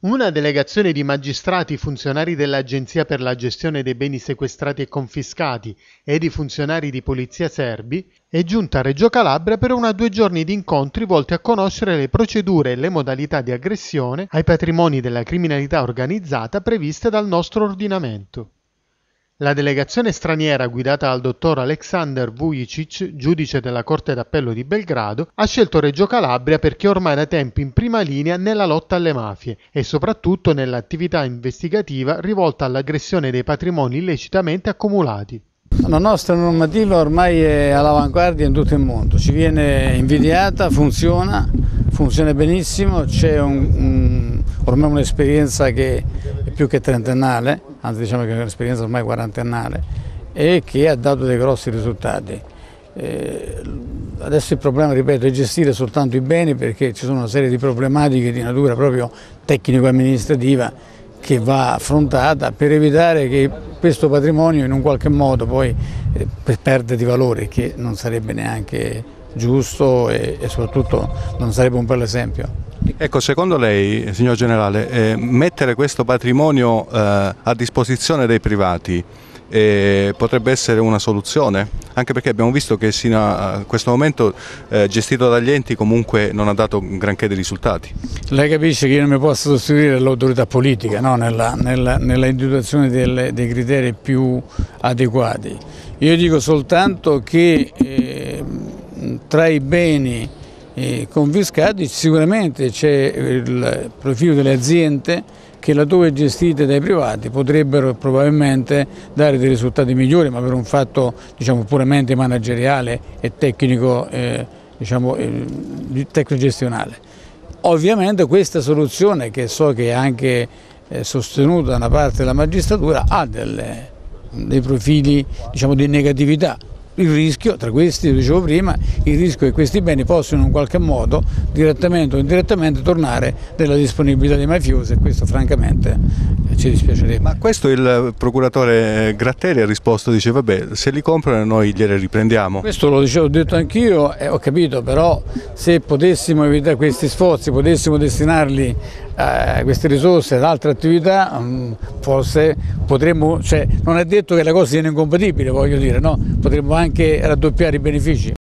Una delegazione di magistrati funzionari dell'Agenzia per la gestione dei beni sequestrati e confiscati e di funzionari di polizia serbi è giunta a Reggio Calabria per una due giorni di incontri volti a conoscere le procedure e le modalità di aggressione ai patrimoni della criminalità organizzata previste dal nostro ordinamento. La delegazione straniera guidata dal dottor Aleksandar Vujicic, giudice della Corte d'Appello di Belgrado, ha scelto Reggio Calabria perché ormai da tempo in prima linea nella lotta alle mafie e soprattutto nell'attività investigativa rivolta all'aggressione dei patrimoni illecitamente accumulati. La nostra normativa ormai è all'avanguardia in tutto il mondo, ci viene invidiata, funziona, funziona benissimo, c'è un, un, ormai un'esperienza che è più che trentennale, anzi diciamo che è un'esperienza ormai quarantennale e che ha dato dei grossi risultati. Eh, adesso il problema, ripeto, è gestire soltanto i beni perché ci sono una serie di problematiche di natura proprio tecnico-amministrativa che va affrontata per evitare che questo patrimonio in un qualche modo poi eh, perde di valore che non sarebbe neanche giusto e, e soprattutto non sarebbe un bel esempio. Ecco, secondo lei, signor Generale, eh, mettere questo patrimonio eh, a disposizione dei privati eh, potrebbe essere una soluzione? Anche perché abbiamo visto che sino a questo momento eh, gestito dagli enti comunque non ha dato granché di risultati. Lei capisce che io non mi posso sostituire l'autorità politica no? nella, nella, nella, individuazione delle, dei criteri più adeguati. Io dico soltanto che eh, tra i beni eh, confiscati sicuramente c'è il profilo delle aziende che laddove gestite dai privati potrebbero probabilmente dare dei risultati migliori ma per un fatto diciamo, puramente manageriale e tecnico, eh, diciamo, eh, tecno-gestionale. Ovviamente questa soluzione che so che è anche eh, sostenuta da una parte della magistratura ha delle, dei profili diciamo, di negatività il rischio, tra questi, lo dicevo prima, il rischio che questi beni possano in qualche modo, direttamente o indirettamente, tornare nella disponibilità dei mafiosi e questo francamente ci dispiacerebbe. Ma questo il procuratore Gratteri ha risposto, dice vabbè se li comprano noi gliele riprendiamo. Questo lo dicevo, ho detto anch'io e ho capito, però se potessimo evitare questi sforzi, potessimo destinarli a queste risorse ad altre attività, mm, forse potremmo, cioè, non è detto che la cosa sia incompatibile, voglio dire, no? potremmo anche raddoppiare i benefici.